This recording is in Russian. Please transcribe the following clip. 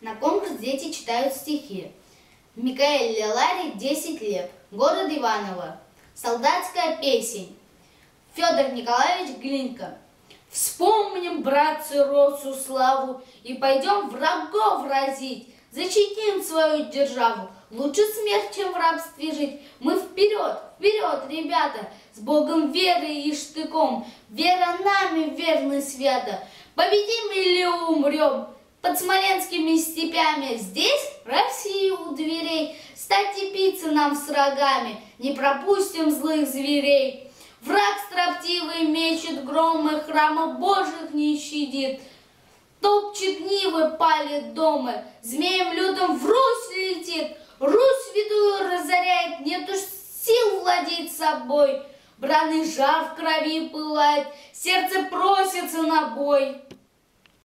На конкурс дети читают стихи. Микаэль Лелари, 10 лет. Город Иваново. Солдатская песень. Федор Николаевич Глинка. Вспомним, братцы, росу славу И пойдем врагов разить. Защитим свою державу. Лучше смерть, чем в рабстве жить. Мы вперед, вперед, ребята, С Богом верой и штыком. Вера нами верны свято. Победим или умрем под смоленскими степями. Здесь Россия у дверей. Стать питься нам с рогами. Не пропустим злых зверей. Враг строптивый мечет громы, храма Божьих не щадит. Топчет нивы, палит дома, змеем лютым в Русь летит. Русь святую разоряет, нет уж сил владеть собой. Бранный жар в крови пылает, сердце просится на бой.